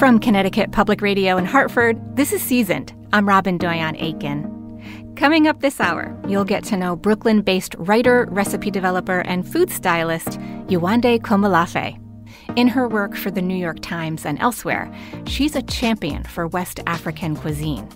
From Connecticut Public Radio in Hartford, this is Seasoned. I'm Robin Doyon Aiken. Coming up this hour, you'll get to know Brooklyn based writer, recipe developer, and food stylist Yewande Komolafe. In her work for the New York Times and elsewhere, she's a champion for West African cuisine.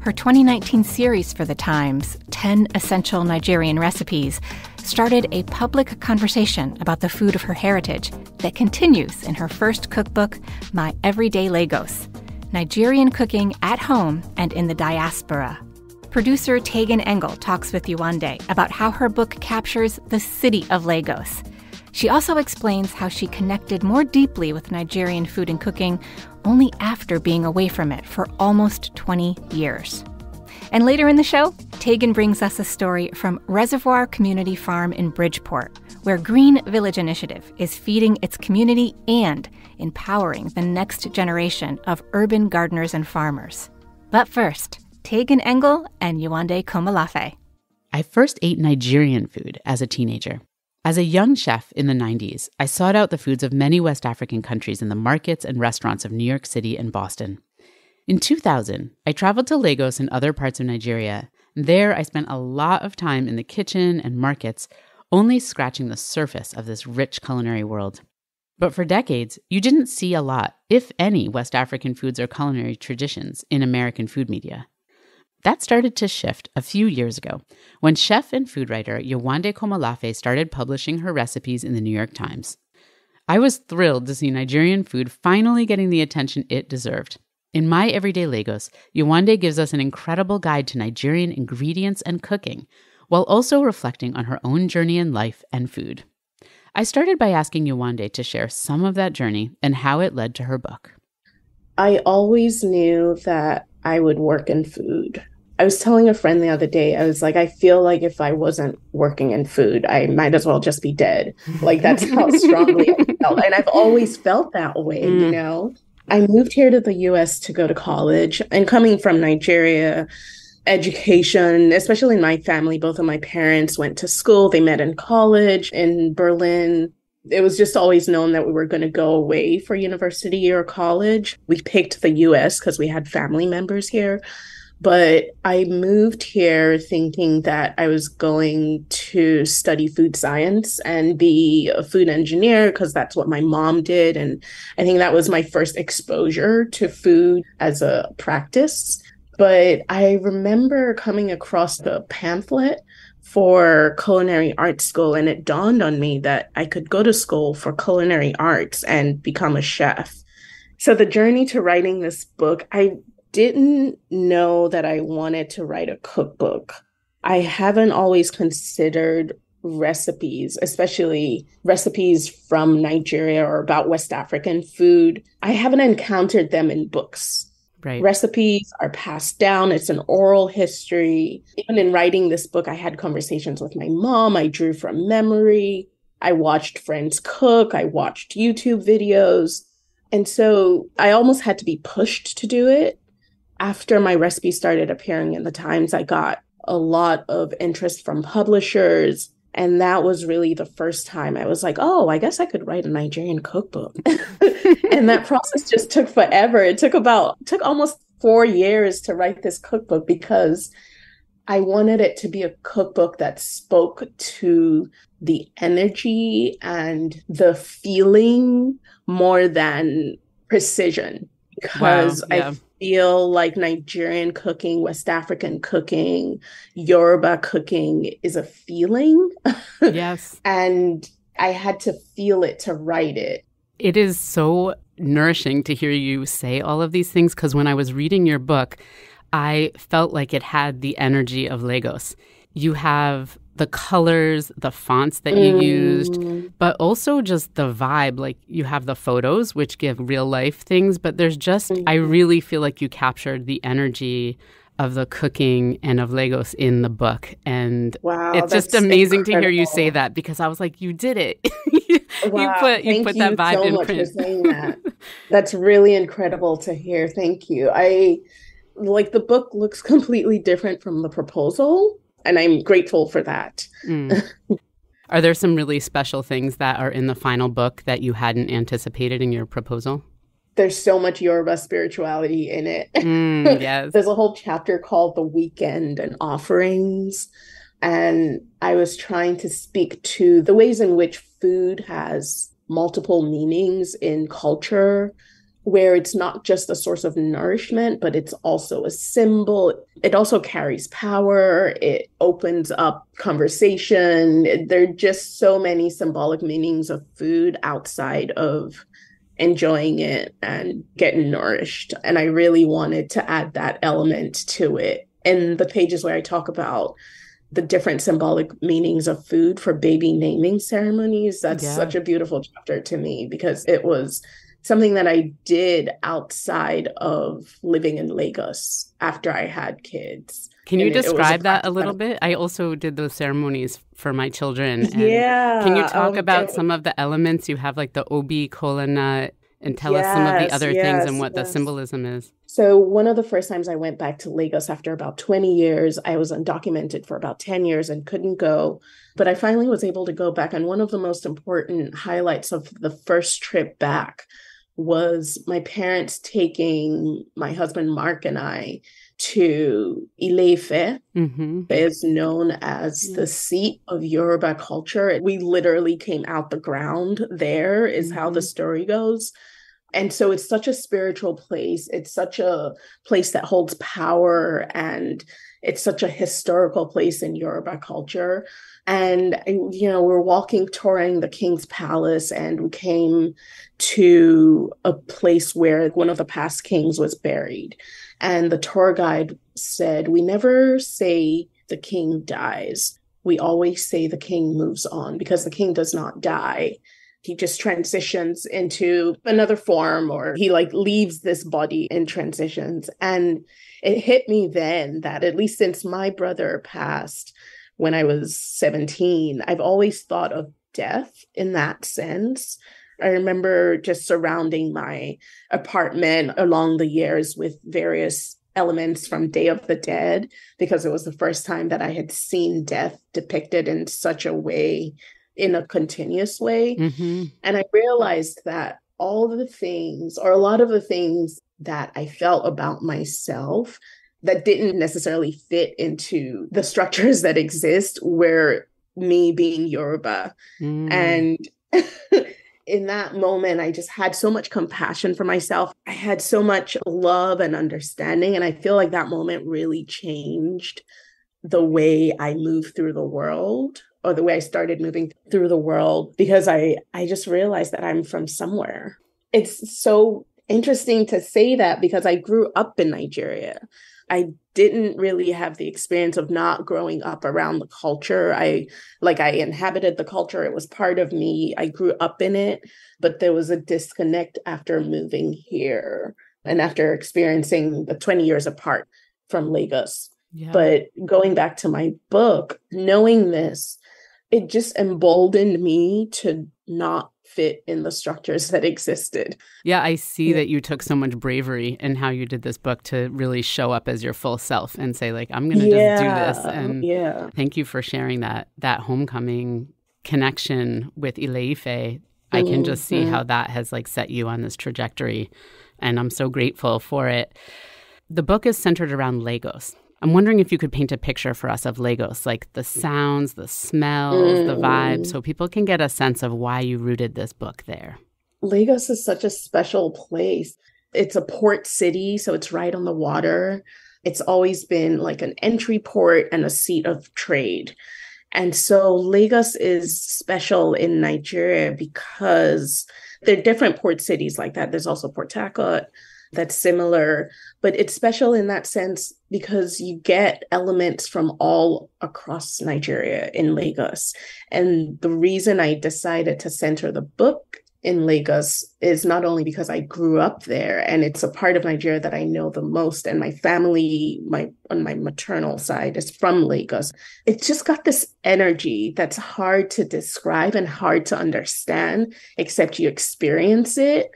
Her 2019 series for The Times, 10 Essential Nigerian Recipes, started a public conversation about the food of her heritage that continues in her first cookbook, My Everyday Lagos Nigerian Cooking at Home and in the Diaspora. Producer Tagan Engel talks with Yewande about how her book captures the city of Lagos. She also explains how she connected more deeply with Nigerian food and cooking only after being away from it for almost 20 years. And later in the show, Tagan brings us a story from Reservoir Community Farm in Bridgeport, where Green Village Initiative is feeding its community and empowering the next generation of urban gardeners and farmers. But first, Tagan Engel and Yewande Komolafe. I first ate Nigerian food as a teenager. As a young chef in the 90s, I sought out the foods of many West African countries in the markets and restaurants of New York City and Boston. In 2000, I traveled to Lagos and other parts of Nigeria. There, I spent a lot of time in the kitchen and markets, only scratching the surface of this rich culinary world. But for decades, you didn't see a lot, if any, West African foods or culinary traditions in American food media. That started to shift a few years ago when chef and food writer Yewande Komolafe started publishing her recipes in the New York Times. I was thrilled to see Nigerian food finally getting the attention it deserved. In My Everyday Lagos, Yewande gives us an incredible guide to Nigerian ingredients and cooking, while also reflecting on her own journey in life and food. I started by asking Yewande to share some of that journey and how it led to her book. I always knew that I would work in food. I was telling a friend the other day, I was like, I feel like if I wasn't working in food, I might as well just be dead. Like that's how strongly I felt. And I've always felt that way, mm. you know? I moved here to the US to go to college. And coming from Nigeria, education, especially in my family, both of my parents went to school. They met in college in Berlin. It was just always known that we were going to go away for university or college. We picked the US because we had family members here. But I moved here thinking that I was going to study food science and be a food engineer because that's what my mom did. And I think that was my first exposure to food as a practice. But I remember coming across the pamphlet for culinary arts school and it dawned on me that I could go to school for culinary arts and become a chef. So the journey to writing this book, I didn't know that I wanted to write a cookbook. I haven't always considered recipes, especially recipes from Nigeria or about West African food. I haven't encountered them in books. Right. Recipes are passed down. It's an oral history. Even in writing this book, I had conversations with my mom. I drew from memory. I watched friends cook. I watched YouTube videos. And so I almost had to be pushed to do it after my recipe started appearing in the Times, I got a lot of interest from publishers. And that was really the first time I was like, oh, I guess I could write a Nigerian cookbook. and that process just took forever. It took about, took almost four years to write this cookbook because I wanted it to be a cookbook that spoke to the energy and the feeling more than precision because wow, yeah. I feel like Nigerian cooking, West African cooking, Yoruba cooking is a feeling. Yes. and I had to feel it to write it. It is so nourishing to hear you say all of these things because when I was reading your book, I felt like it had the energy of Lagos. You have the colors, the fonts that you mm. used, but also just the vibe. Like you have the photos, which give real life things, but there's just, mm. I really feel like you captured the energy of the cooking and of Lagos in the book. And wow, it's just amazing incredible. to hear you say that because I was like, you did it. wow, you put, you put you that vibe so in much print. for saying that. That's really incredible to hear. Thank you. I like the book looks completely different from the proposal and I'm grateful for that. Mm. Are there some really special things that are in the final book that you hadn't anticipated in your proposal? there's so much Yoruba spirituality in it. Mm, yes. there's a whole chapter called The Weekend and Offerings. And I was trying to speak to the ways in which food has multiple meanings in culture, where it's not just a source of nourishment, but it's also a symbol. It also carries power. It opens up conversation. There are just so many symbolic meanings of food outside of enjoying it and getting nourished. And I really wanted to add that element to it. In the pages where I talk about the different symbolic meanings of food for baby naming ceremonies, that's yeah. such a beautiful chapter to me because it was something that I did outside of living in Lagos after I had kids. Can you and describe that a little bit? I also did those ceremonies for my children. yeah. Can you talk um, about some of the elements? You have like the obi kola nut and tell yes, us some of the other yes, things and what yes. the symbolism is. So, one of the first times I went back to Lagos after about 20 years, I was undocumented for about 10 years and couldn't go. But I finally was able to go back. And one of the most important highlights of the first trip back was my parents taking my husband Mark and I to Ile-Ife, mm-hmm. is known as yeah. the seat of Yoruba culture. We literally came out the ground there, is mm-hmm. how the mm-hmm. story goes. And so it's such a spiritual place. It's such a place that holds power and it's such a historical place in Yoruba culture. And, you know, we're walking, touring the King's Palace, and we came to a place where one of the past kings was buried. And the tour guide said, We never say the king dies. We always say the king moves on because the king does not die. He just transitions into another form or he like leaves this body and transitions. And it hit me then that at least since my brother passed when I was 17, I've always thought of death in that sense. I remember just surrounding my apartment along the years with various elements from Day of the Dead because it was the first time that I had seen death depicted in such a way, in a continuous way. Mm-hmm. And I realized that all the things, or a lot of the things that I felt about myself that didn't necessarily fit into the structures that exist where me being Yoruba. Mm. And in that moment, I just had so much compassion for myself. I had so much love and understanding. And I feel like that moment really changed the way I move through the world or the way I started moving through the world because I I just realized that I'm from somewhere. It's so interesting to say that because I grew up in Nigeria. I didn't really have the experience of not growing up around the culture. I like I inhabited the culture. It was part of me. I grew up in it, but there was a disconnect after moving here and after experiencing the 20 years apart from Lagos. Yeah. But going back to my book, knowing this, it just emboldened me to not fit in the structures that existed. Yeah, I see yeah. that you took so much bravery in how you did this book to really show up as your full self and say like I'm going to yeah. just do this and yeah. thank you for sharing that that homecoming connection with Ile-Ife. I can just see mm-hmm. how that has like set you on this trajectory and I'm so grateful for it. The book is centered around Lagos. I'm wondering if you could paint a picture for us of Lagos, like the sounds, the smells, mm. the vibes, so people can get a sense of why you rooted this book there. Lagos is such a special place. It's a port city, so it's right on the water. It's always been like an entry port and a seat of trade. And so Lagos is special in Nigeria because there are different port cities like that. There's also Port Harcourt, that's similar, but it's special in that sense because you get elements from all across Nigeria in Lagos. And the reason I decided to center the book in Lagos is not only because I grew up there and it's a part of Nigeria that I know the most and my family my on my maternal side is from Lagos. It's just got this energy that's hard to describe and hard to understand except you experience it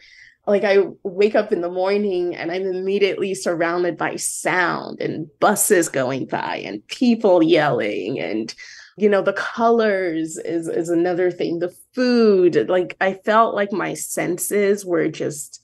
like I wake up in the morning and I'm immediately surrounded by sound and buses going by and people yelling and you know the colors is is another thing the food like I felt like my senses were just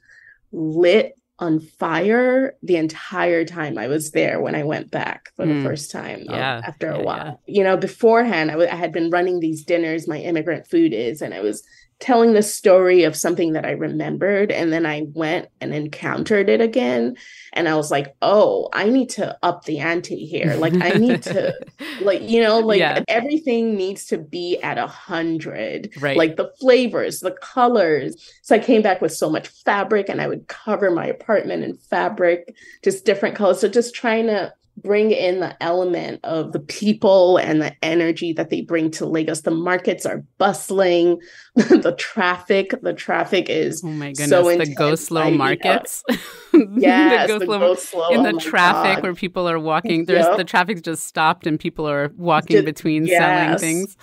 lit on fire the entire time I was there when I went back for mm. the first time um, yeah. after a yeah, while. Yeah. You know, beforehand, I, w- I had been running these dinners, my immigrant food is, and I was telling the story of something that I remembered. And then I went and encountered it again. And I was like, oh, I need to up the ante here. Like, I need to, like, you know, like yeah. everything needs to be at a hundred. Right. Like the flavors, the colors. So I came back with so much fabric and I would cover my apartment in fabric, just different colors. So just trying to bring in the element of the people and the energy that they bring to Lagos. The markets are bustling, the traffic, the traffic is oh my goodness, so the go slow markets. Yeah, the go, slow, in oh the oh traffic God. where people are walking. There's yep. the traffic just stopped and people are walking just, between yes. selling things.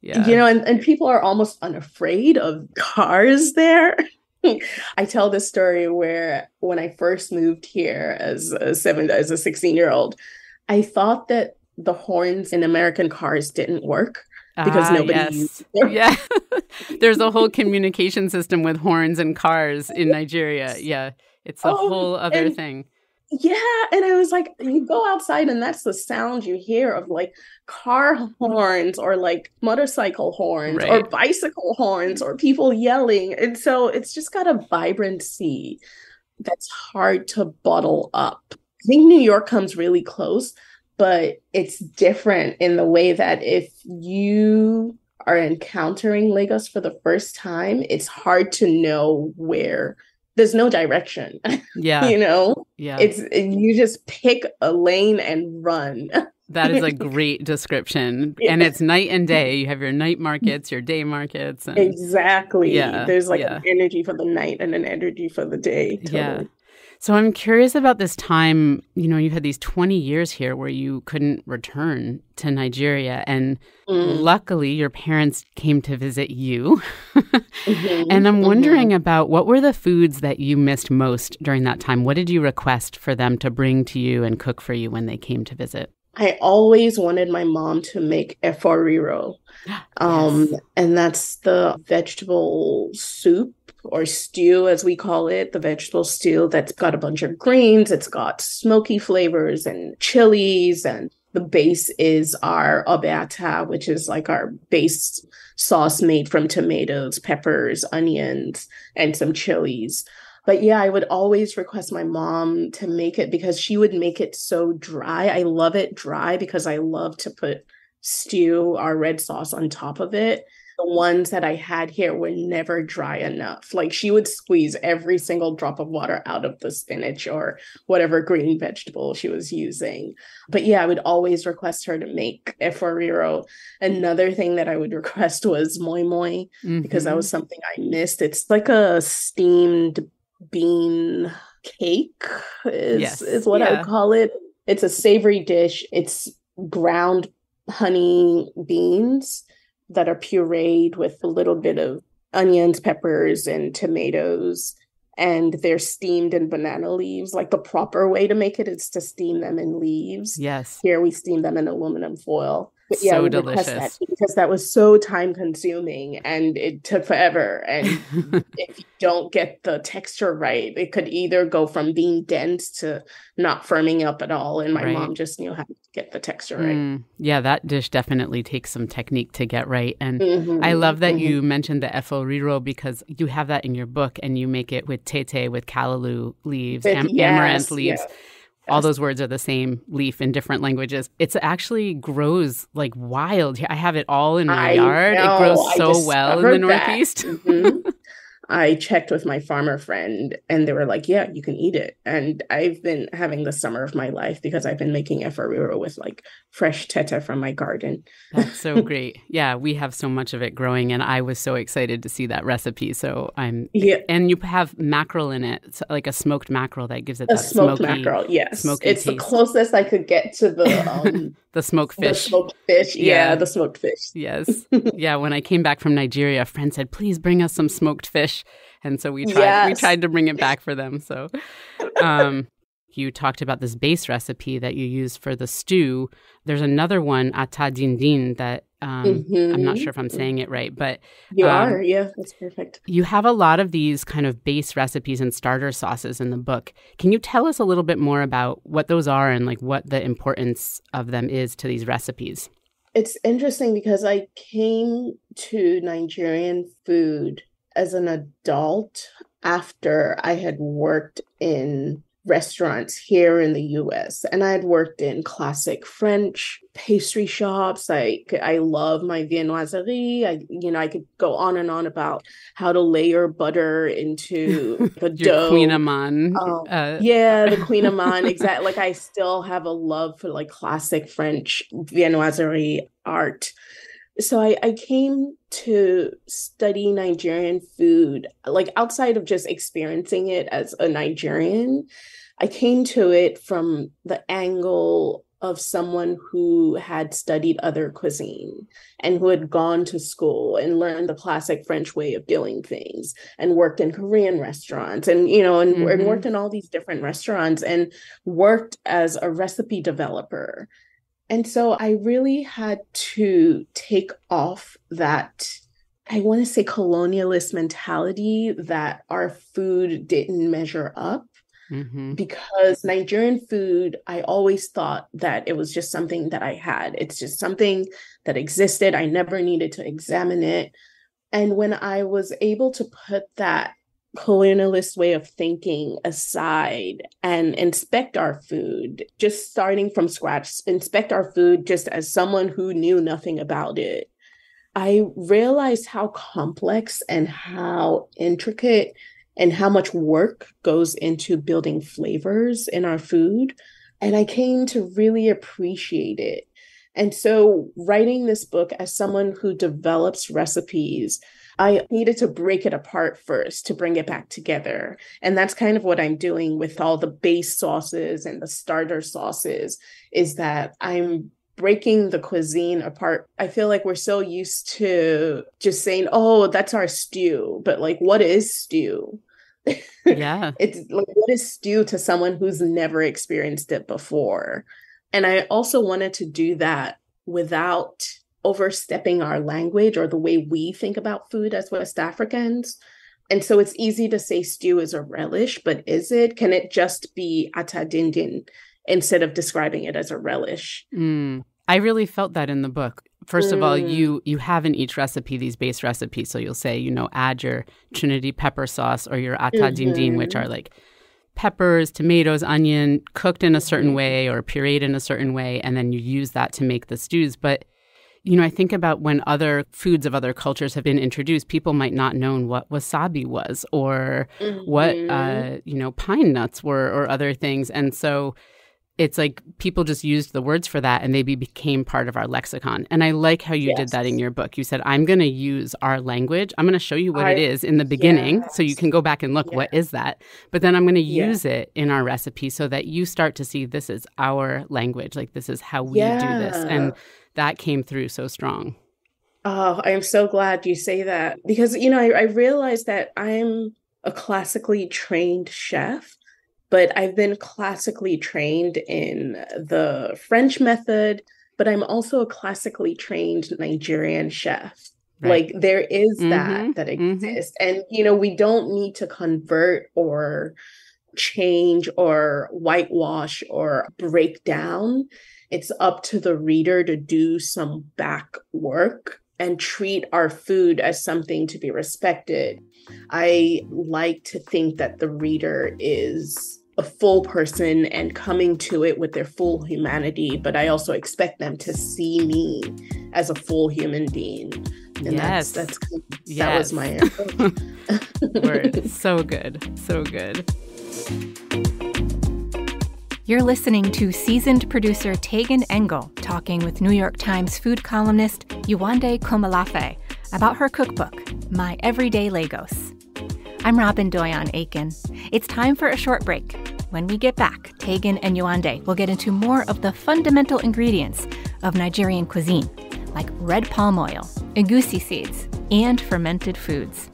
Yeah. You know, and, and people are almost unafraid of cars there. I tell this story where when I first moved here as a seven as a 16 year old, I thought that the horns in American cars didn't work because ah, nobody yes. Yeah. There's a whole communication system with horns and cars in Nigeria. Yeah. It's a oh, whole other and, thing yeah and i was like you go outside and that's the sound you hear of like car horns or like motorcycle horns right. or bicycle horns or people yelling and so it's just got a vibrancy that's hard to bottle up i think new york comes really close but it's different in the way that if you are encountering lagos for the first time it's hard to know where there's no direction. Yeah. you know? Yeah. It's you just pick a lane and run. that is a great description. Yeah. And it's night and day. You have your night mm-hmm. markets, your day markets. And... Exactly. Yeah. There's like yeah. an energy for the night and an energy for the day. Totally. Yeah. So I'm curious about this time, you know, you had these 20 years here where you couldn't return to Nigeria and mm. luckily your parents came to visit you. mm-hmm. And I'm wondering mm-hmm. about what were the foods that you missed most during that time? What did you request for them to bring to you and cook for you when they came to visit? I always wanted my mom to make efo riro. Um, yes. and that's the vegetable soup or stew, as we call it, the vegetable stew that's got a bunch of greens, it's got smoky flavors and chilies, and the base is our obe which is like our base sauce made from tomatoes, peppers, onions, and some chilies. But yeah, I would always request my mom to make it because she would make it so dry. I love it dry because I love to put stew, our red sauce on top of it the ones that I had here were never dry enough. Like she would squeeze every single drop of water out of the spinach or whatever green vegetable she was using. But yeah, I would always request her to make efo riro. Another thing that I would request was moi moi mm-hmm. because that mm-hmm. was something I missed. It's like a steamed bean cake is, yes. is what yeah. I would call it. It's a savory dish. It's ground honey beans that are pureed with a little bit of onions, peppers, and tomatoes. And they're steamed in banana leaves. Like the proper way to make it is to steam them in leaves. Yes. Here we steam them in aluminum foil. But yeah, so delicious. That because that was so time consuming and it took forever. And if you don't get the texture right, it could either go from being dense to not firming up at all. And my right. mom just knew how to get the texture right. Mm, yeah, that dish definitely takes some technique to get right. And mm-hmm, I love that mm-hmm. you mentioned the efo riro because you have that in your book and you make it with tete, with callaloo leaves, am- yes, amaranth leaves. Yeah all those words are the same leaf in different languages. It actually grows like wild. I have it all in my I yard. Know. It grows so well in the Northeast. Mm-hmm. I checked with my farmer friend and they were like, yeah, you can eat it. And I've been having the summer of my life because I've been making riro with like fresh tete from my garden. That's so great. Yeah, we have so much of it growing and I was so excited to see that recipe. So I'm Yeah. And you have mackerel in it, so like a smoked mackerel that gives it a that smoked smoky, mackerel, yes. Smoky it's taste. the closest I could get to the um the smoked fish. The smoked fish. Yeah, yeah, the smoked fish. Yes. yeah, when I came back from Nigeria, a friend said, "Please bring us some smoked fish." And so we tried yes. we tried to bring it back for them. So, um, you talked about this base recipe that you use for the stew. There's another one ata din din that Um, mm-hmm. I'm not sure if I'm saying it right, but you um, are. Yeah, that's perfect. You have a lot of these kind of base recipes and starter sauces in the book. Can you tell us a little bit more about what those are and like what the importance of them is to these recipes? It's interesting because I came to Nigerian food as an adult after I had worked in restaurants here in the US and I had worked in classic French pastry shops. Like I love my viennoiserie. I you know I could go on and on about how to layer butter into the dough. kouign-amann um, uh... yeah the kouign-amann exactly like I still have a love for like classic French viennoiserie art so I, I came to study Nigerian food, like outside of just experiencing it as a Nigerian, I came to it from the angle of someone who had studied other cuisine and who had gone to school and learned the classic French way of doing things and worked in Korean restaurants and you know and, mm-hmm. and worked in all these different restaurants and worked as a recipe developer and so I really had to take off that, I want to say, colonialist mentality that our food didn't measure up. Mm-hmm. Because Nigerian food, I always thought that it was just something that I had. It's just something that existed. I never needed to examine it. And when I was able to put that colonialist way of thinking aside and inspect our food, just starting from scratch, inspect our food just as someone who knew nothing about it. I realized how complex and how intricate and how much work goes into building flavors in our food. And I came to really appreciate it. And so, writing this book as someone who develops recipes I needed to break it apart first to bring it back together. And that's kind of what I'm doing with all the base sauces and the starter sauces is that I'm breaking the cuisine apart. I feel like we're so used to just saying, "Oh, that's our stew." But like what is stew? Yeah. it's like what is stew to someone who's never experienced it before? And I also wanted to do that without overstepping our language or the way we think about food as West Africans. And so it's easy to say stew is a relish, but is it? Can it just be atadindin instead of describing it as a relish? Mm, I really felt that in the book. First mm. of all, mm. you you have in each recipe these base recipes. So you'll say, you know, add your Trinity pepper sauce or your atadindin, mm-hmm. which are like peppers, tomatoes, onion cooked in a certain mm-hmm. way or pureed in a certain way, and then you use that to make the stews. But you know, I think about when other foods of other cultures have been introduced, people might not know what wasabi was or mm-hmm. what, uh, you know, pine nuts were or other things. And so it's like people just used the words for that and they became part of our lexicon. And I like how you yes. did that in your book. You said, I'm going to use our language. I'm going to show you what I, it is in the beginning yes. so you can go back and look, yes. what is that? But then I'm going to use it in our recipe so that you start to see this is our language. Like, this is how we yeah. do this. And that came through so strong. Oh, I am so glad you say that because, you know, I, I realized that I'm a classically trained chef, but I've been classically trained in the French method, but I'm also a classically trained Nigerian chef. Right. Like there is mm-hmm. that that mm-hmm. exists. Mm-hmm. And, you know, we don't need to convert or change or whitewash or break down it's up to the reader to do some back work and treat our food as something to be respected. I like to think that the reader is a full person and coming to it with their full humanity, but I also expect them to see me as a full human being. And yes. that's, that's yes. that was my word. So good. So good. You're listening to seasoned producer Tagan Engel talking with New York Times food columnist Yewande Komolafe about her cookbook, My Everyday Lagos. I'm Robin Doyon Aiken. It's time for a short break. When we get back, Tagan and Yewande will get into more of the fundamental ingredients of Nigerian cuisine, like red palm oil, egusi seeds, and fermented foods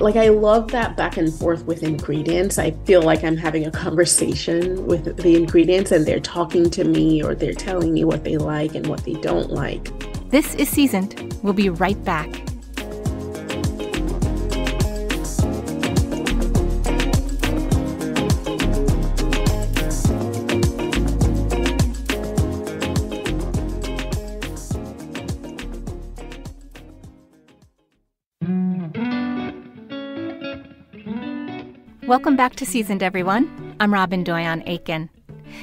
like I love that back and forth with ingredients. I feel like I'm having a conversation with the ingredients and they're talking to me or they're telling me what they like and what they don't like. This is Seasoned. We'll be right back. Welcome back to Seasoned, everyone. I'm Robin Doyon Aiken.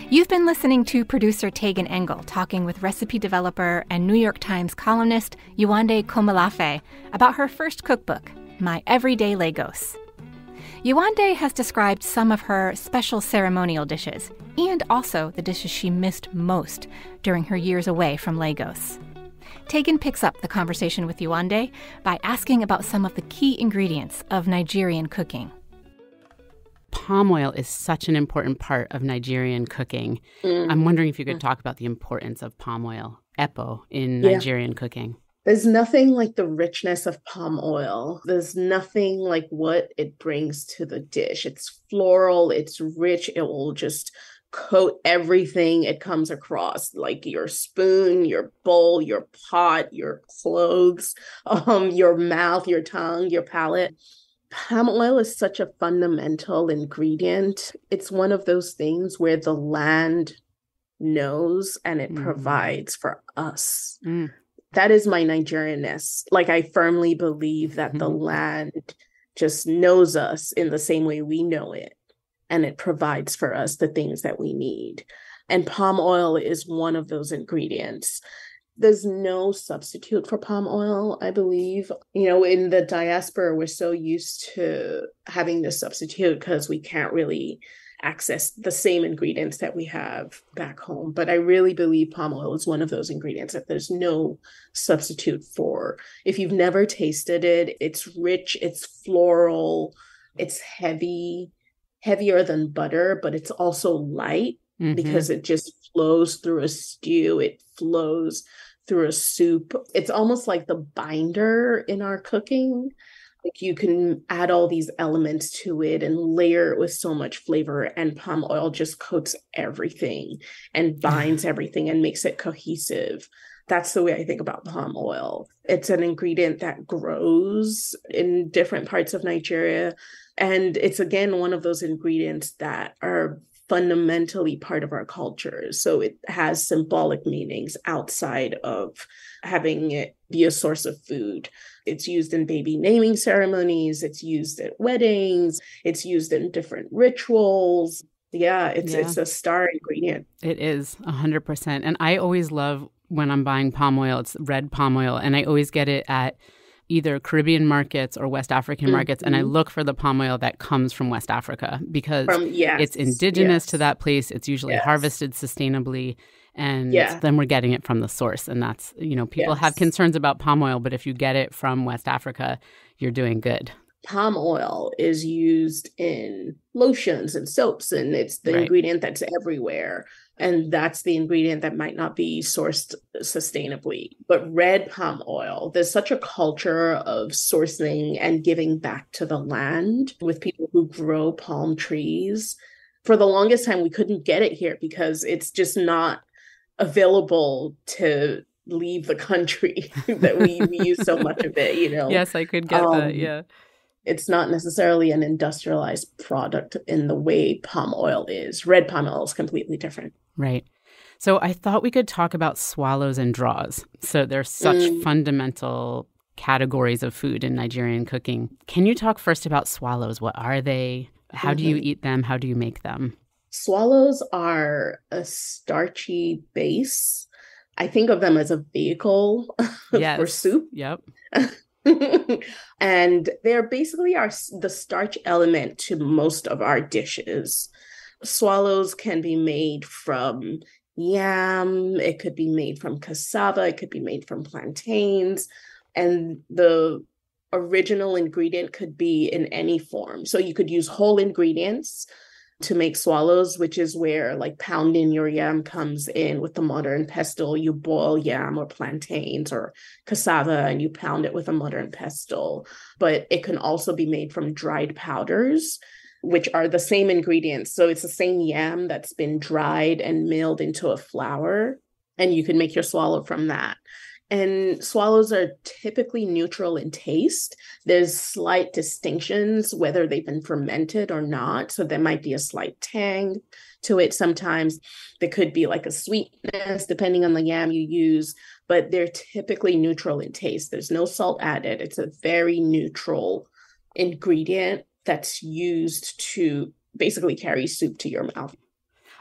You've been listening to producer Tagan Engel talking with recipe developer and New York Times columnist Yewande Komolafe about her first cookbook, My Everyday Lagos. Yewande has described some of her special ceremonial dishes and also the dishes she missed most during her years away from Lagos. Tagan picks up the conversation with Yewande by asking about some of the key ingredients of Nigerian cooking palm oil is such an important part of Nigerian cooking. Mm. I'm wondering if you could mm. talk about the importance of palm oil, EPO, in yeah. Nigerian cooking. There's nothing like the richness of palm oil. There's nothing like what it brings to the dish. It's floral, it's rich, it will just coat everything it comes across like your spoon your bowl your pot your clothes um your mouth your tongue your palate palm oil is such a fundamental ingredient. It's one of those things where the land knows and it mm. provides for us. Mm. That is my Nigerianness. Like, I firmly believe that mm. the mm-hmm. land just knows us in the same way we know it, and it provides for us the things that we need. And palm oil is one of those ingredients there's no substitute for palm oil, I believe. You know, in the diaspora, we're so used to having this substitute because we can't really access the same ingredients that we have back home. But I really believe palm oil is one of those ingredients that there's no substitute for. If you've never tasted it, it's rich, it's floral, it's heavy, heavier than butter, but it's also light mm-hmm. because it just flows through a stew. It flows through a soup. It's almost like the binder in our cooking. Like you can add all these elements to it and layer it with so much flavor, and palm oil just coats everything and mm. binds everything and makes it cohesive. That's the way I think about palm oil. It's an ingredient that grows in different parts of Nigeria. And it's again one of those ingredients that are fundamentally part of our culture. So it has symbolic meanings outside of having it be a source of food. It's used in baby naming ceremonies, it's used at weddings, it's used in different rituals. Yeah, it's yeah. it's a star ingredient. It is 100%. And I always love when I'm buying palm oil, it's red palm oil and I always get it at either Caribbean markets or West African mm-hmm. markets, and I look for the palm oil that comes from West Africa because from, yes, it's indigenous yes. to that place. It's usually yes. harvested sustainably, and yeah. then we're getting it from the source. And that's, you know, people have concerns about palm oil, but if you get it from West Africa, you're doing good. Palm oil is used in lotions and soaps, and it's the right. ingredient that's everywhere and that's the ingredient that might not be sourced sustainably. But red palm oil, there's such a culture of sourcing and giving back to the land with people who grow palm trees. For the longest time, we couldn't get it here because it's just not available to leave the country that we, we use so much of it, you know? Yes, I could get um, that. Yeah it's not necessarily an industrialized product in the way palm oil is. Red palm oil is completely different. Right. So I thought we could talk about swallows and draws. So they're such mm. fundamental categories of food in Nigerian cooking. Can you talk first about swallows? What are they? How mm-hmm. do you mm-hmm. eat them? How do you make them? Swallows are a starchy base. I think of them as a vehicle yes. for soup. Yep. and they're basically our the starch element to most of our dishes. Swallows can be made from yam, it could be made from cassava, it could be made from plantains, and the original ingredient could be in any form. So you could use whole ingredients to make swallows, which is where like pounding your yam comes in with the modern pestle. You boil yam or plantains or cassava and you pound it with a modern pestle. But it can also be made from dried powders, which are the same ingredients. So it's the same yam that's been dried and milled into a flour, and you can make your swallow from that. And swallows are typically neutral in taste. There's slight distinctions whether they've been fermented or not. So there might be a slight tang to it sometimes. There could be like a sweetness depending on the yam you use, but they're typically neutral in taste. There's no salt added. It's a very neutral ingredient that's used to basically carry soup to your mouth.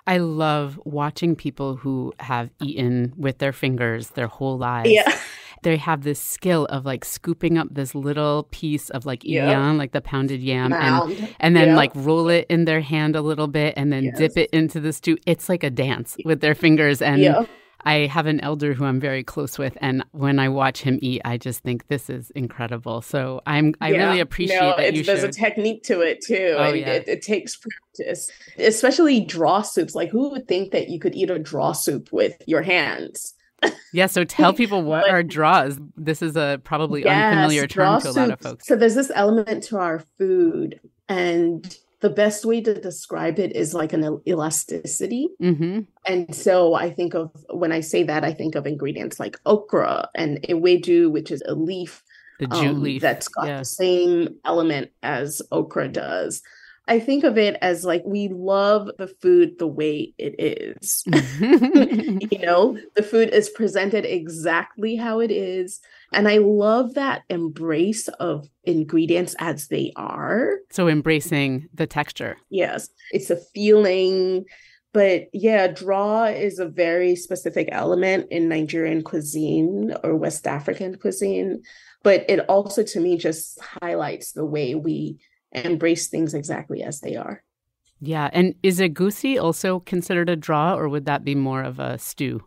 I love watching people who have eaten with their fingers their whole lives. Yeah. They have this skill of like scooping up this little piece of like Yep. yam, like the pounded yam, and Mound. and then Yep. like roll it in their hand a little bit and then dip it into the stew. It's like a dance with their fingers. And Yeah. I have an elder who I'm very close with, and when I watch him eat, I just think this is incredible. So I'm I Yeah. really appreciate no, that you there's showed. a technique to it too. Oh, yeah. it, it takes practice, especially draw soups. Like, who would think that you could eat a draw soup with your hands? yeah, so tell people what But- are draws. This is a probably Yes, unfamiliar term to a lot of folks. So there's this element to our food, and the best way to describe it is like an el- elasticity. hmm And so I think of when I say that, I think of ingredients like okra and ewedu, which is a leaf The jute um, leaf. that's got yeah. the same element as okra does. I think of it as like we love the food the way it is. you know, the food is presented exactly how it is. And I love that embrace of ingredients as they are. so embracing the texture. Yes, it's a feeling. But yeah, draw is a very specific element in Nigerian cuisine or West African cuisine. But it also, to me, just highlights the way we embrace things exactly as they are. Yeah. And is egusi also considered a draw, or would that be more of a stew?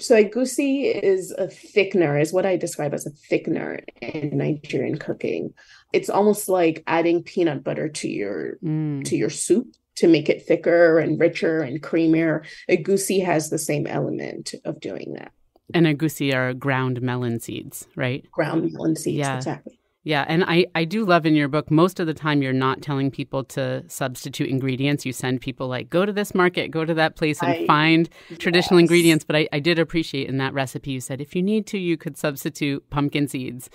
So egusi is a thickener, is what I describe as a thickener in Nigerian cooking. It's almost like adding peanut butter to your Mm. to your soup to make it thicker and richer and creamier. Egusi has the same element of doing that. And egusi are ground melon seeds, right? Ground melon seeds, Yeah. exactly. Yeah, and I, I do love in your book, most of the time you're not telling people to substitute ingredients. You send people like, go to this market, go to that place and I- find traditional ingredients. But I, I did appreciate in that recipe, you said if you need to, you could substitute pumpkin seeds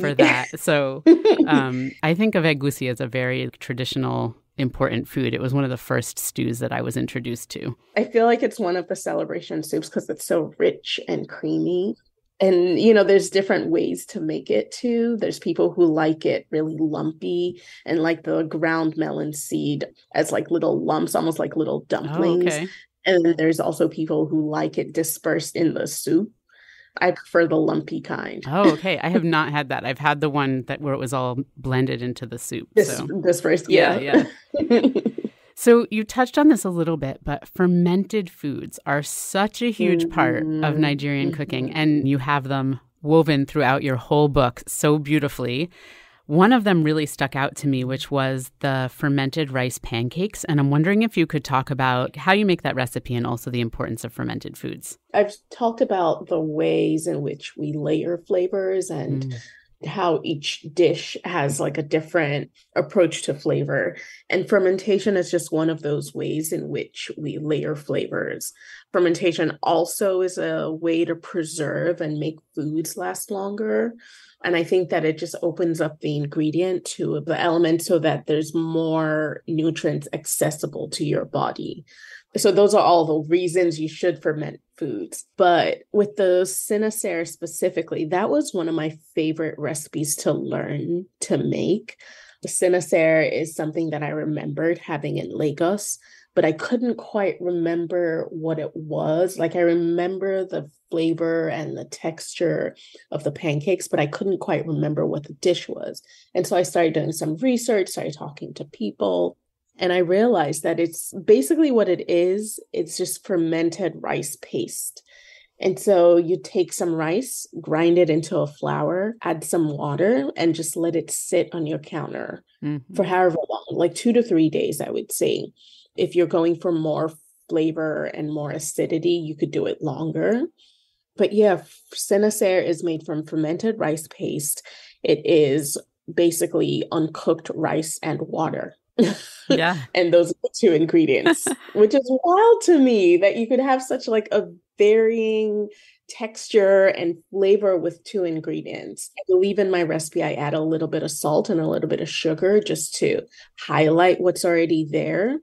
for that. So um, I think of egusi as a very traditional, important food. It was one of the first stews that I was introduced to. I feel like it's one of the celebration soups because it's so rich and creamy. And you know, there's different ways to make it too. There's people who like it really lumpy and like the ground melon seed as like little lumps, almost like little Oh, dumplings. okay. And then there's also people who like it dispersed in the soup. I prefer the lumpy kind. Oh, okay. I have not had that. I've had the one that where it was all blended into the soup. Dis- so. dispersed, Yeah, yeah. So you touched on this a little bit, but fermented foods are such a huge part of Mhm. Nigerian cooking, and you have them woven throughout your whole book so beautifully. One of them really stuck out to me, which was the fermented rice pancakes. And I'm wondering if you could talk about how you make that recipe and also the importance of fermented foods. I've talked about the ways in which we layer flavors and Mm. How each dish has like a different approach to flavor. And fermentation is just one of those ways in which we layer flavors. Fermentation also is a way to preserve and make foods last longer. And I think that it just opens up the ingredient to the element so that there's more nutrients accessible to your body. So those are all the reasons you should ferment foods. But with the Sinasir specifically, that was one of my favorite recipes to learn to make. The is something that I remembered having in Lagos, but I couldn't quite remember what it was. Like I remember the flavor and the texture of the pancakes, but I couldn't quite remember what the dish was. And so I started doing some research, started talking to people. And I realized that it's basically what it is. It's just fermented rice paste. And so you take some rice, grind it into a flour, add some water, and just let it sit on your counter Mhm. for however long, like two to three days, I would say. If you're going for more flavor and more acidity, you could do it longer. But yeah, Sinasir is made from fermented rice paste. It is basically uncooked rice and water. Yeah. and those are the two ingredients, which is wild to me that you could have such like a varying texture and flavor with two ingredients. I believe in my recipe, I add a little bit of salt and a little bit of sugar just to highlight what's already there.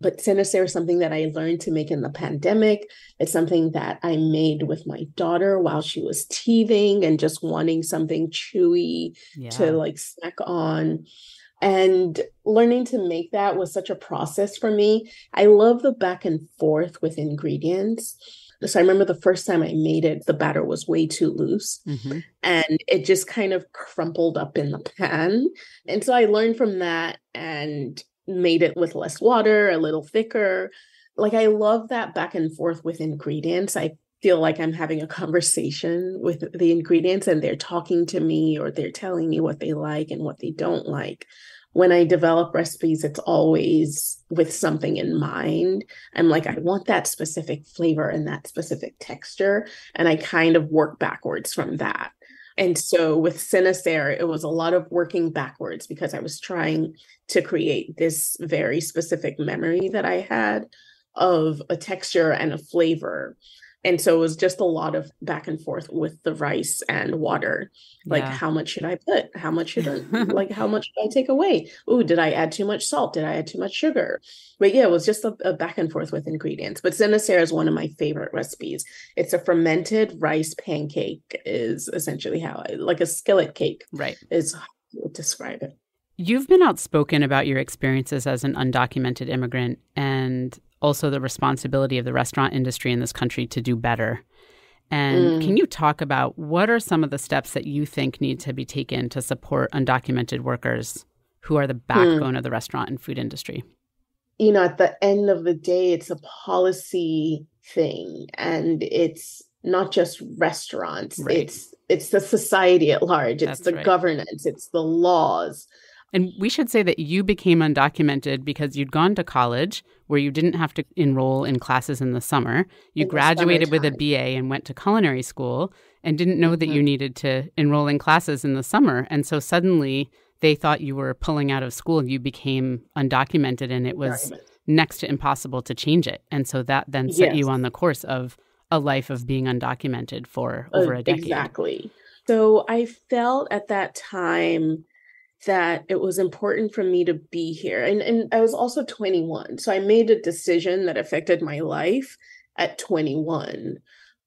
But Sinasir is something that I learned to make in the pandemic. It's something that I made with my daughter while she was teething and just wanting something chewy yeah. to like snack on. And learning to make that was such a process for me. I love the back and forth with ingredients. So I remember the first time I made it, the batter was way too loose mm-hmm. and it just kind of crumpled up in the pan. And so I learned from that and made it with less water, a little thicker. Like I love that back and forth with ingredients. I feel like I'm having a conversation with the ingredients and they're talking to me or they're telling me what they like and what they don't like when I develop recipes, it's always with something in mind. I'm like, I want that specific flavor and that specific texture. And I kind of work backwards from that. And so with Sinasir, it was a lot of working backwards because I was trying to create this very specific memory that I had of a texture and a flavor and so it was just a lot of back and forth with the rice and water. Like yeah. how much should i put? How much should i like how much should i take away? Oh did i add too much salt? Did i add too much sugar? But yeah it was just a, a back and forth with ingredients. But Sinasir is one of my favorite recipes. It's a fermented rice pancake is essentially how I, like a skillet cake right. is describe it. You've been outspoken about your experiences as an undocumented immigrant and also the responsibility of the restaurant industry in this country to do better. And mm. can you talk about what are some of the steps that you think need to be taken to support undocumented workers who are the mm. backbone mm. of the restaurant and food industry? You know, at the end of the day, it's a policy thing and it's not just restaurants. Right. It's it's the society at large. It's That's the right. governance, it's the laws. And we should say that you became undocumented because you'd gone to college where you didn't have to enroll in classes in the summer. You in graduated with a BA and went to culinary school and didn't know mm-hmm. that you mm-hmm. needed to enroll in classes in the summer. And so suddenly they thought you were pulling out of school. And you became undocumented and it was next to impossible to change it. And so that then set yes. you on the course of a life of being undocumented for over uh, a decade. Exactly. So I felt at that time that it was important for me to be here. And, and I was also 21. So I made a decision that affected my life at 21.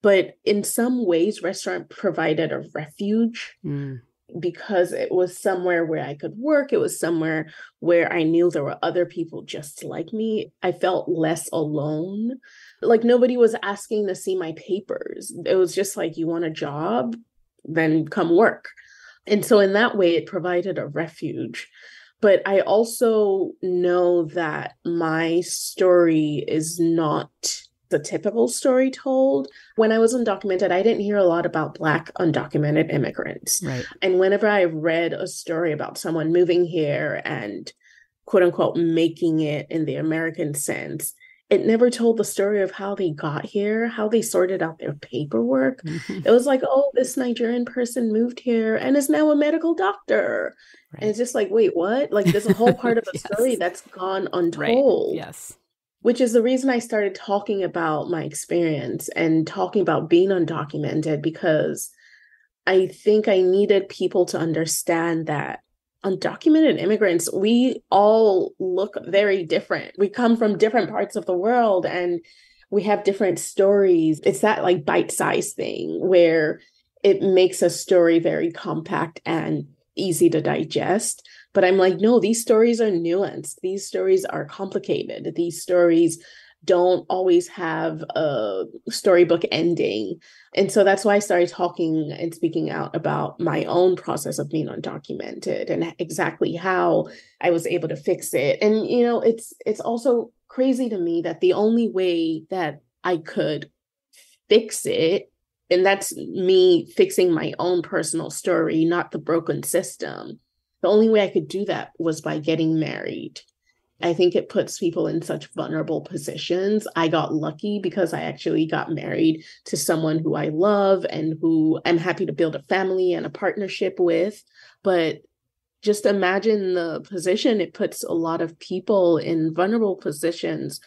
But in some ways, restaurant provided a refuge mm. because it was somewhere where I could work. It was somewhere where I knew there were other people just like me. I felt less alone. Like nobody was asking to see my papers. It was just like, you want a job? Then come work and so, in that way, it provided a refuge. But I also know that my story is not the typical story told. When I was undocumented, I didn't hear a lot about Black undocumented immigrants. Right. And whenever I read a story about someone moving here and quote unquote making it in the American sense, it never told the story of how they got here, how they sorted out their paperwork. Mm-hmm. It was like, oh, this Nigerian person moved here and is now a medical doctor. Right. And it's just like, wait, what? Like, there's a whole part of the yes. story that's gone untold. Right. Yes. Which is the reason I started talking about my experience and talking about being undocumented because I think I needed people to understand that undocumented immigrants, we all look very different. We come from different parts of the world and we have different stories. It's that like bite size thing where it makes a story very compact and easy to digest. But I'm like, no, these stories are nuanced. These stories are complicated. These stories don't always have a storybook ending. And so that's why I started talking and speaking out about my own process of being undocumented and exactly how I was able to fix it. And you know, it's it's also crazy to me that the only way that I could fix it and that's me fixing my own personal story, not the broken system. The only way I could do that was by getting married I think it puts people in such vulnerable positions. I got lucky because I actually got married to someone who I love and who I'm happy to build a family and a partnership with. But just imagine the position it puts a lot of people in vulnerable positions.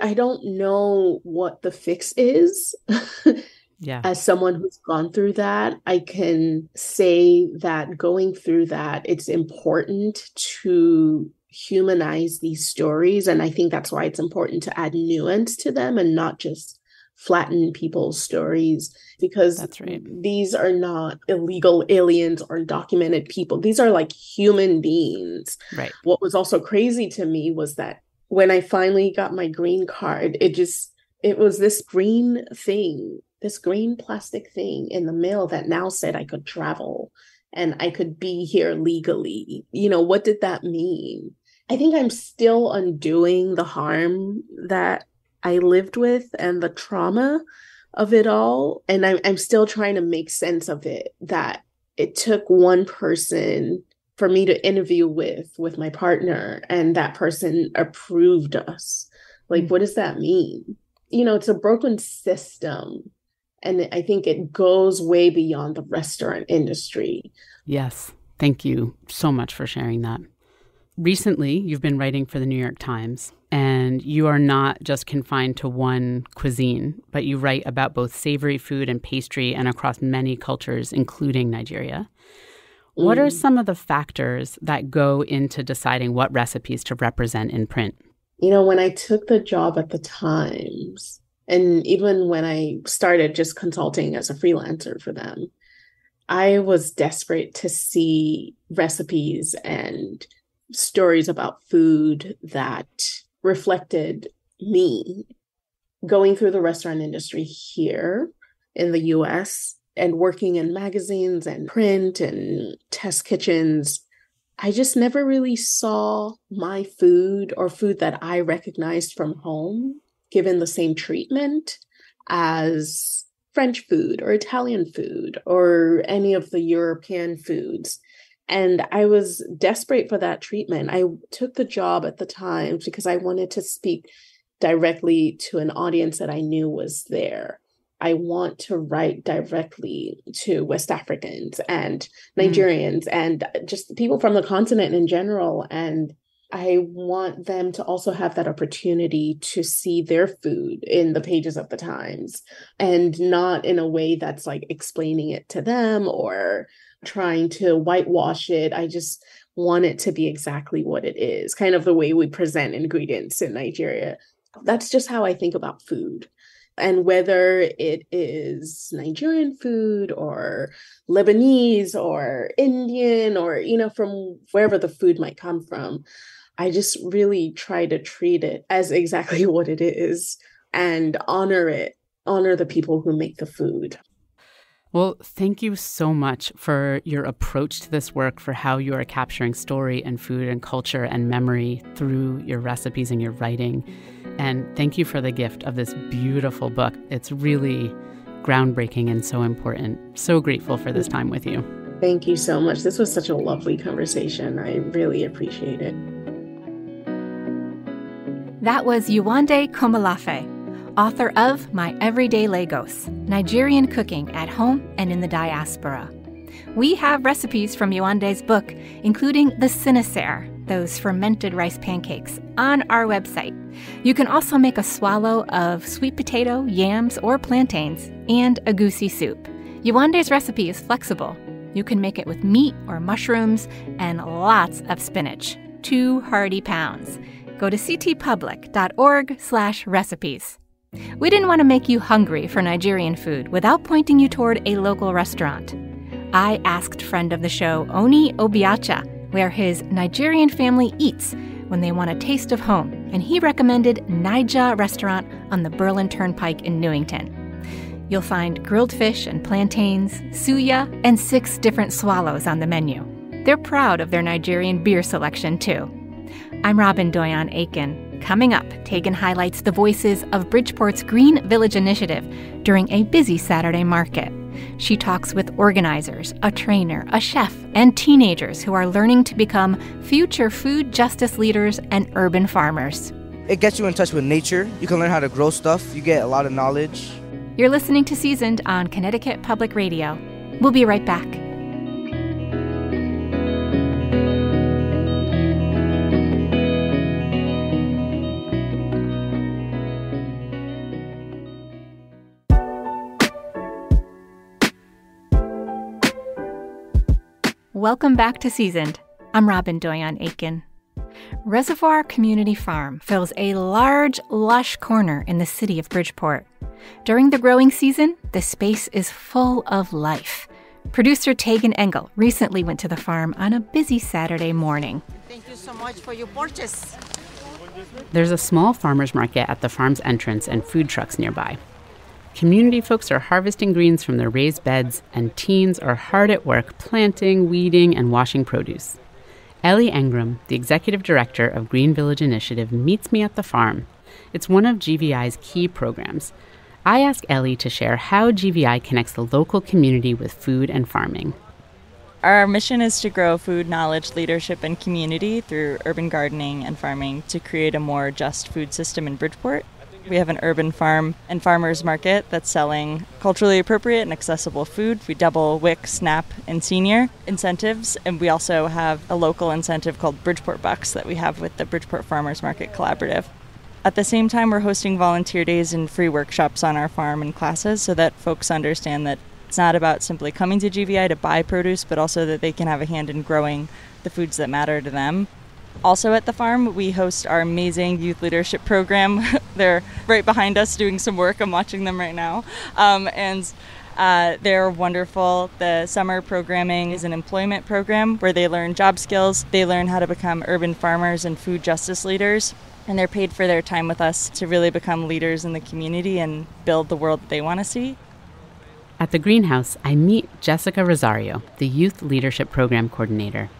I don't know what the fix is. Yeah. As someone who's gone through that, I can say that going through that, it's important to humanize these stories. And I think that's why it's important to add nuance to them and not just flatten people's stories because that's right. these are not illegal aliens or undocumented people. These are like human beings. Right. What was also crazy to me was that when I finally got my green card, it just it was this green thing, this green plastic thing in the mail that now said I could travel and I could be here legally. You know, what did that mean? I think I'm still undoing the harm that I lived with and the trauma of it all. And I'm, I'm still trying to make sense of it that it took one person for me to interview with with my partner and that person approved us like mm-hmm. what does that mean you know, it's a broken system. And I think it goes way beyond the restaurant industry. Yes. Thank you so much for sharing that. Recently, you've been writing for the New York Times, and you are not just confined to one cuisine, but you write about both savory food and pastry and across many cultures, including Nigeria. Mm. What are mm. some of the factors that go into deciding what recipes to represent in print? you know, when I took the job at the Times, and even when I started just consulting as a freelancer for them, I was desperate to see recipes and stories about food that reflected me going through the restaurant industry here in the US and working in magazines and print and test kitchens. I just never really saw my food or food that I recognized from home given the same treatment as French food or Italian food or any of the European foods. And I was desperate for that treatment. I took the job at the time because I wanted to speak directly to an audience that I knew was there. I want to write directly to West Africans and mm. Nigerians mm. and just people from the continent in general. And I want them to also have that opportunity to see their food in the pages of the Times and not in a way that's like explaining it to them or trying to whitewash it. I just want it to be exactly what it is, kind of the way we present ingredients in Nigeria. That's just how I think about food and whether it is Nigerian food or Lebanese or Indian or, you know, from wherever the food might come from, I just really try to treat it as exactly what it is and honor it, honor the people who make the food. Well, thank you so much for your approach to this work, for how you are capturing story and food and culture and memory through your recipes and your writing. And thank you for the gift of this beautiful book. It's really groundbreaking and so important. So grateful for this time with you. Thank you so much. This was such a lovely conversation. I really appreciate it. That was Yewande Komolafe, author of My Everyday Lagos Nigerian Cooking at Home and in the Diaspora. We have recipes from Yewande's book, including the sinasir, those fermented rice pancakes, on our website. You can also make a swallow of sweet potato, yams, or plantains, and egusi soup. Yewande's recipe is flexible. You can make it with meat or mushrooms and lots of spinach. Two hearty pounds. Go to ctpublic.org/recipes. We didn't want to make you hungry for Nigerian food without pointing you toward a local restaurant. I asked friend of the show, Oni Obiacha, where his Nigerian family eats when they want a taste of home, and he recommended Naija Restaurant on the Berlin Turnpike in Newington. You'll find grilled fish and plantains, suya, and six different swallows on the menu. They're proud of their Nigerian beer selection, too. I'm Robin Doyon Aitken. Coming up, Tagan highlights the voices of Bridgeport's Green Village Initiative during a busy Saturday market. She talks with organizers, a trainer, a chef, and teenagers who are learning to become future food justice leaders and urban farmers. It gets you in touch with nature. You can learn how to grow stuff. You get a lot of knowledge. You're listening to Seasoned on Connecticut Public Radio. We'll be right back. Welcome back to Seasoned. I'm Robin Doyon Aitken. Reservoir Community Farm fills a large, lush corner in the city of Bridgeport. During the growing season, the space is full of life. Producer Tagan Engel recently went to the farm on a busy Saturday morning. Thank you so much for your purchase. There's a small farmer's market at the farm's entrance and food trucks nearby. Community folks are harvesting greens from their raised beds, and teens are hard at work planting, weeding, and washing produce. Ellie Angerame, the executive director of Green Village Initiative, meets me at the farm. It's one of GVI's key programs. I ask Ellie to share how GVI connects the local community with food and farming. Our mission is to grow food knowledge, leadership, and community through urban gardening and farming to create a more just food system in Bridgeport. We have an urban farm and farmers market that's selling culturally appropriate and accessible food. We double WIC, SNAP, and senior incentives, and we also have a local incentive called Bridgeport Bucks that we have with the Bridgeport Farmers Market Collaborative. At the same time, we're hosting volunteer days and free workshops on our farm and classes so that folks understand that it's not about simply coming to GVI to buy produce, but also that they can have a hand in growing the foods that matter to them. Also at the farm, we host our amazing youth leadership program. they're right behind us doing some work. I'm watching them right now. Um, and uh, they're wonderful. The summer programming is an employment program where they learn job skills, they learn how to become urban farmers and food justice leaders, and they're paid for their time with us to really become leaders in the community and build the world that they want to see. At the greenhouse, I meet Jessica Rosario, the Youth Leadership Program Coordinator.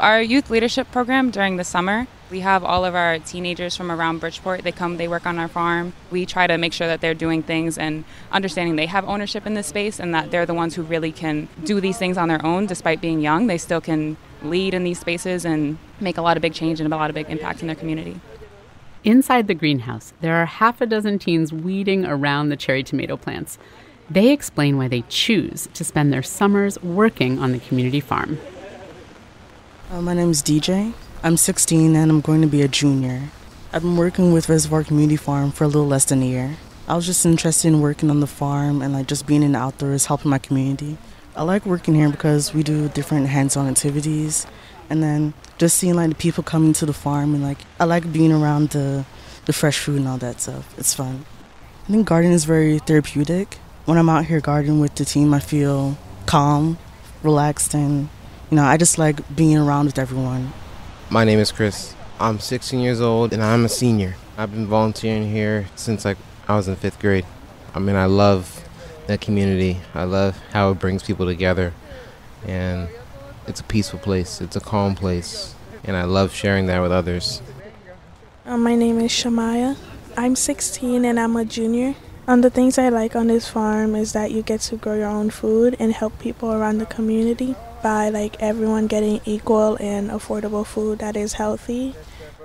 Our youth leadership program during the summer, we have all of our teenagers from around Bridgeport. They come, they work on our farm. We try to make sure that they're doing things and understanding they have ownership in this space and that they're the ones who really can do these things on their own despite being young. They still can lead in these spaces and make a lot of big change and a lot of big impact in their community. Inside the greenhouse, there are half a dozen teens weeding around the cherry tomato plants. They explain why they choose to spend their summers working on the community farm. Uh, my name is DJ. I'm 16 and I'm going to be a junior. I've been working with Reservoir Community Farm for a little less than a year. I was just interested in working on the farm and like just being in the outdoors, helping my community. I like working here because we do different hands-on activities, and then just seeing like the people coming to the farm and like I like being around the the fresh food and all that stuff. It's fun. I think gardening is very therapeutic. When I'm out here gardening with the team, I feel calm, relaxed, and you know, I just like being around with everyone. My name is Chris. I'm 16 years old and I'm a senior. I've been volunteering here since like I was in fifth grade. I mean, I love that community. I love how it brings people together, and it's a peaceful place. It's a calm place, and I love sharing that with others. Uh, my name is Shemaya. I'm 16 and I'm a junior. Um, the things I like on this farm is that you get to grow your own food and help people around the community by like everyone getting equal and affordable food that is healthy.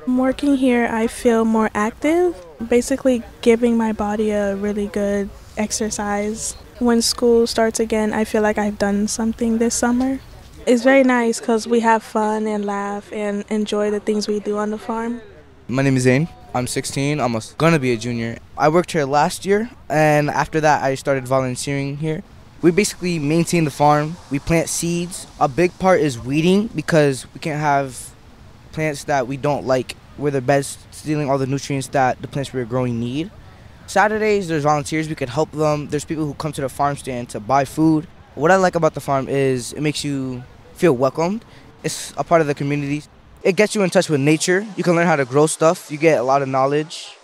Working here, I feel more active, basically giving my body a really good exercise. When school starts again, I feel like I've done something this summer. It's very nice because we have fun and laugh and enjoy the things we do on the farm. My name is Zayne. I'm 16, almost gonna be a junior. I worked here last year, and after that, I started volunteering here. We basically maintain the farm. We plant seeds. A big part is weeding because we can't have plants that we don't like where the beds stealing all the nutrients that the plants we're growing need. Saturdays, there's volunteers. We could help them. There's people who come to the farm stand to buy food. What I like about the farm is it makes you feel welcomed. It's a part of the community. It gets you in touch with nature. You can learn how to grow stuff. You get a lot of knowledge.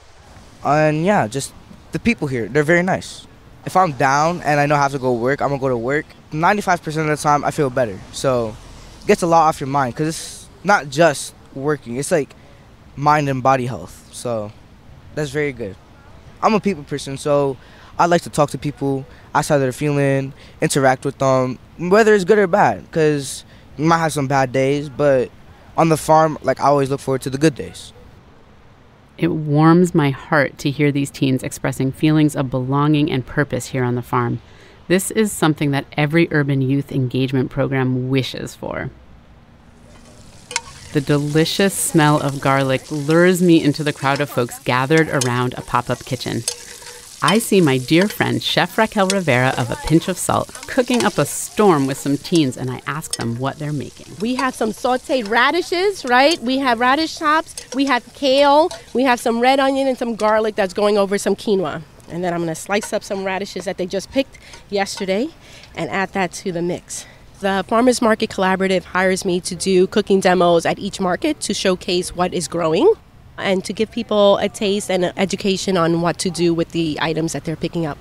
And yeah, just the people here, they're very nice. If I'm down and I know I have to go work, I'm gonna go to work. 95% of the time, I feel better. So it gets a lot off your mind because it's not just working, it's like mind and body health. So that's very good. I'm a people person, so I like to talk to people, ask how they're feeling, interact with them, whether it's good or bad. Because you might have some bad days, but on the farm, like I always look forward to the good days. It warms my heart to hear these teens expressing feelings of belonging and purpose here on the farm. This is something that every urban youth engagement program wishes for. The delicious smell of garlic lures me into the crowd of folks gathered around a pop up kitchen. I see my dear friend Chef Raquel Rivera of A Pinch of Salt cooking up a storm with some teens, and I ask them what they're making. We have some sauteed radishes, right? We have radish tops, we have kale, we have some red onion and some garlic that's going over some quinoa. And then I'm gonna slice up some radishes that they just picked yesterday and add that to the mix. The Farmers Market Collaborative hires me to do cooking demos at each market to showcase what is growing and to give people a taste and an education on what to do with the items that they're picking up.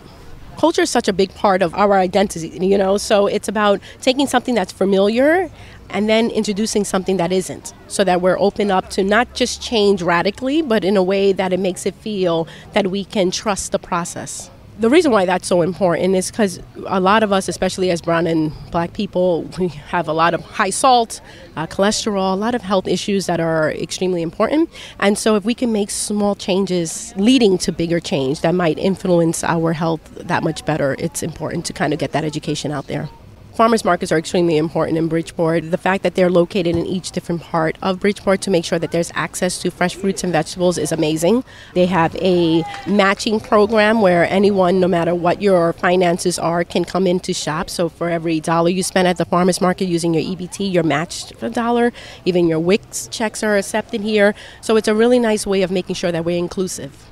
Culture is such a big part of our identity, you know, so it's about taking something that's familiar and then introducing something that isn't so that we're open up to not just change radically, but in a way that it makes it feel that we can trust the process the reason why that's so important is because a lot of us, especially as brown and black people, we have a lot of high salt, uh, cholesterol, a lot of health issues that are extremely important. And so, if we can make small changes leading to bigger change that might influence our health that much better, it's important to kind of get that education out there. Farmers markets are extremely important in Bridgeport. The fact that they're located in each different part of Bridgeport to make sure that there's access to fresh fruits and vegetables is amazing. They have a matching program where anyone, no matter what your finances are, can come in to shop. So for every dollar you spend at the farmers market using your EBT, you're matched a dollar. Even your WIC checks are accepted here. So it's a really nice way of making sure that we're inclusive.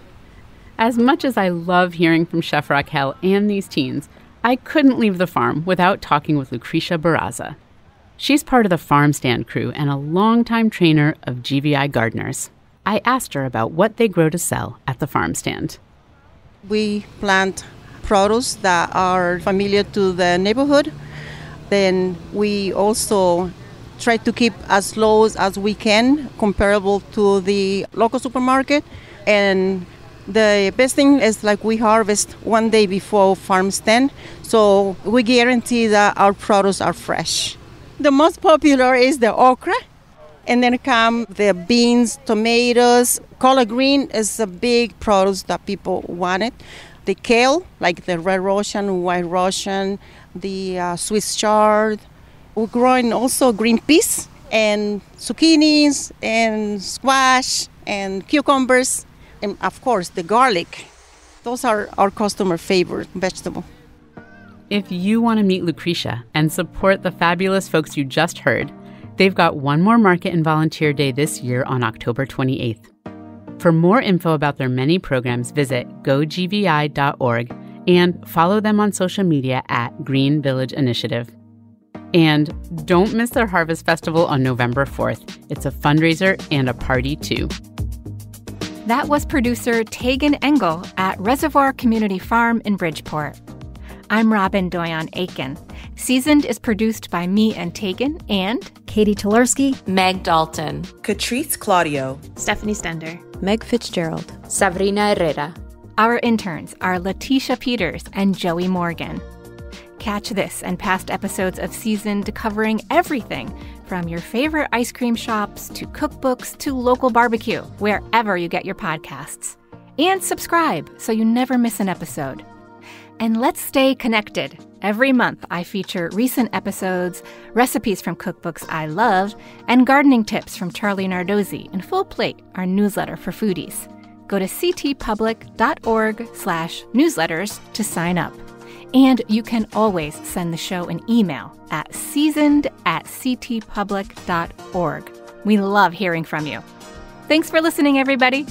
As much as I love hearing from Chef Raquel and these teens, I couldn't leave the farm without talking with Lucrecia Barraza. She's part of the farm stand crew and a longtime trainer of GVI gardeners. I asked her about what they grow to sell at the farm stand. We plant produce that are familiar to the neighborhood. Then we also try to keep as low as we can comparable to the local supermarket and the best thing is like we harvest one day before farm stand, so we guarantee that our products are fresh. The most popular is the okra, and then come the beans, tomatoes. Collard green is a big produce that people wanted. The kale, like the red Russian, white Russian, the uh, Swiss chard. We're growing also green peas and zucchinis and squash and cucumbers and of course the garlic. Those are our customer favorite vegetable. If you want to meet Lucrecia and support the fabulous folks you just heard, they've got one more market and volunteer day this year on October 28th. For more info about their many programs, visit gogvi.org and follow them on social media at Green Village Initiative. And don't miss their Harvest Festival on November 4th. It's a fundraiser and a party too. That was producer Tagan Engel at Reservoir Community Farm in Bridgeport. I'm Robin Doyon Aitken. Seasoned is produced by me and Tagan and Katie Tolarski, Meg Dalton, Catrice Claudio, Stephanie Stender, Meg Fitzgerald, Sabrina Herrera. Our interns are Letitia Peters and Joey Morgan. Catch this and past episodes of Seasoned covering everything from your favorite ice cream shops to cookbooks to local barbecue, wherever you get your podcasts. And subscribe so you never miss an episode. And let's stay connected. Every month, I feature recent episodes, recipes from cookbooks I love, and gardening tips from Charlie Nardozzi in Full Plate, our newsletter for foodies. Go to ctpublic.org slash newsletters to sign up. And you can always send the show an email at seasoned at ctpublic.org. We love hearing from you. Thanks for listening, everybody.